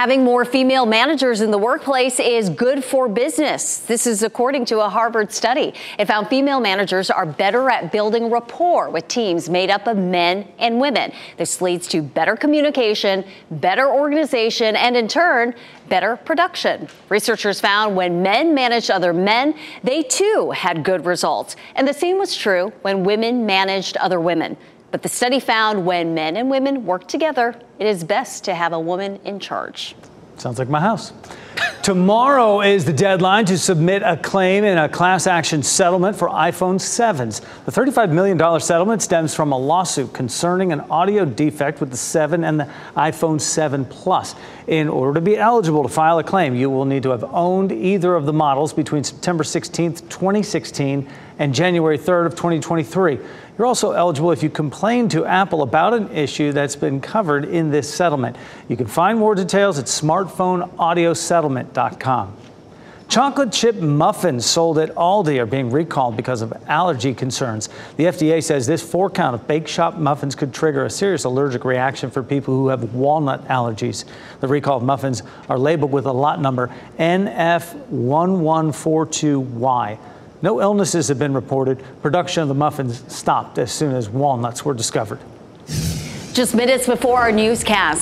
Having more female managers in the workplace is good for business. This is according to a Harvard study. It found female managers are better at building rapport with teams made up of men and women. This leads to better communication, better organization, and in turn, better production. Researchers found when men managed other men, they too had good results. And the same was true when women managed other women. But the study found when men and women work together, it is best to have a woman in charge. Sounds like my house. Tomorrow is the deadline to submit a claim in a class action settlement for iPhone 7s. The $35 million settlement stems from a lawsuit concerning an audio defect with the 7 and the iPhone 7 Plus. In order to be eligible to file a claim, you will need to have owned either of the models between September 16, 2016 and January 3rd of 2023. You're also eligible if you complain to Apple about an issue that's been covered in this settlement. You can find more details at smartphoneaudiosettlement.com. Chocolate chip muffins sold at Aldi are being recalled because of allergy concerns. The FDA says this four count of bake shop muffins could trigger a serious allergic reaction for people who have walnut allergies. The recalled muffins are labeled with a lot number NF1142Y. No illnesses have been reported. Production of the muffins stopped as soon as walnuts were discovered. Just minutes before our newscast,